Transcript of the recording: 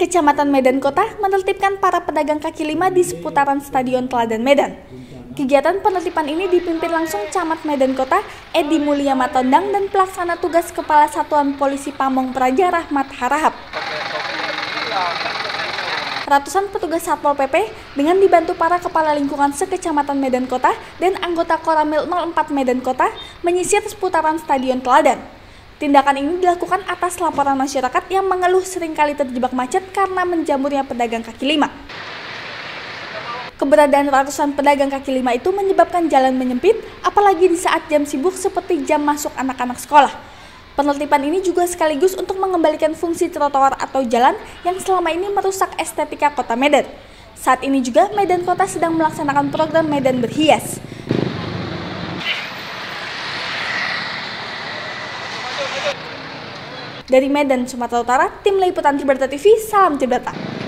Kecamatan Medan Kota menertibkan para pedagang kaki lima di seputaran Stadion Teladan Medan. Kegiatan penertiban ini dipimpin langsung Camat Medan Kota, Edi Mulia Matondang dan pelaksana tugas Kepala Satuan Polisi Pamong Praja Rahmat Harahap. Ratusan petugas Satpol PP dengan dibantu para kepala lingkungan sekecamatan Medan Kota dan anggota Koramil 04 Medan Kota menyisir seputaran Stadion Teladan. Tindakan ini dilakukan atas laporan masyarakat yang mengeluh sering kali terjebak macet karena menjamurnya pedagang kaki lima. Keberadaan ratusan pedagang kaki lima itu menyebabkan jalan menyempit, apalagi di saat jam sibuk seperti jam masuk anak-anak sekolah. Penertiban ini juga sekaligus untuk mengembalikan fungsi trotoar atau jalan yang selama ini merusak estetika kota Medan. Saat ini juga Medan Kota sedang melaksanakan program Medan Berhias. Dari Medan, Sumatera Utara, tim Liputan Ciberta TV, salam Ciberta.